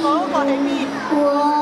Mau kok.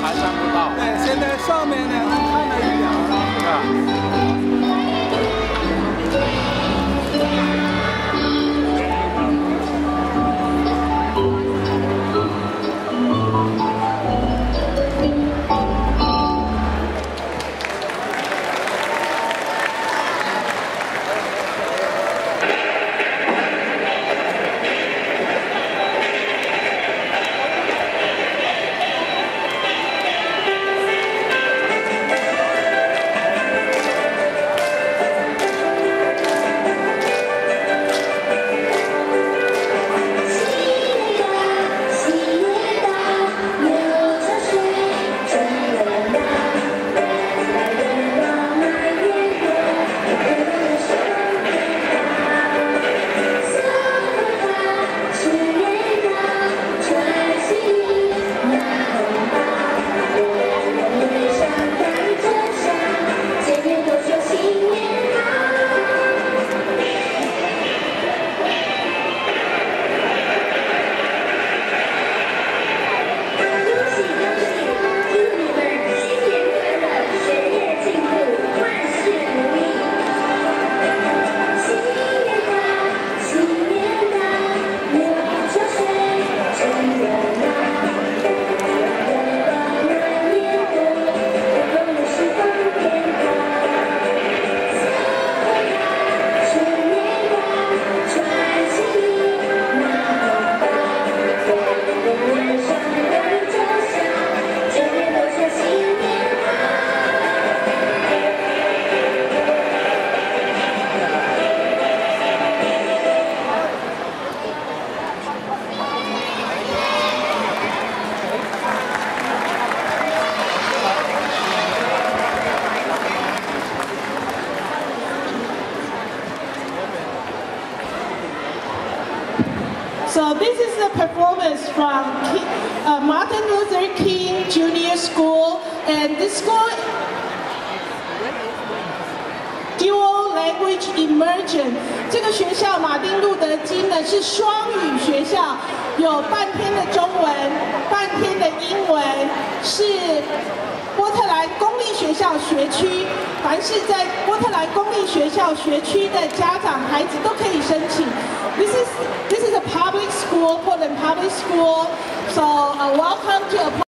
爬山不到。对现在上面呢就看到一点了是不是 So this is a performance from uh, Martin Luther King Junior School, and this school dual language immersion。这个学校马丁路德金呢是双语学校， 有半天的中文，半天的英文，是波特兰公立学校学区。凡是在波特兰公立学校学区的家长孩子都可以申请。This is this is a public school, Portland Public School. So uh, welcome to.